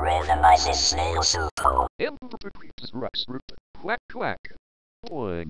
Randomizes snail soup. Emperor Rex Quack quack. Boing.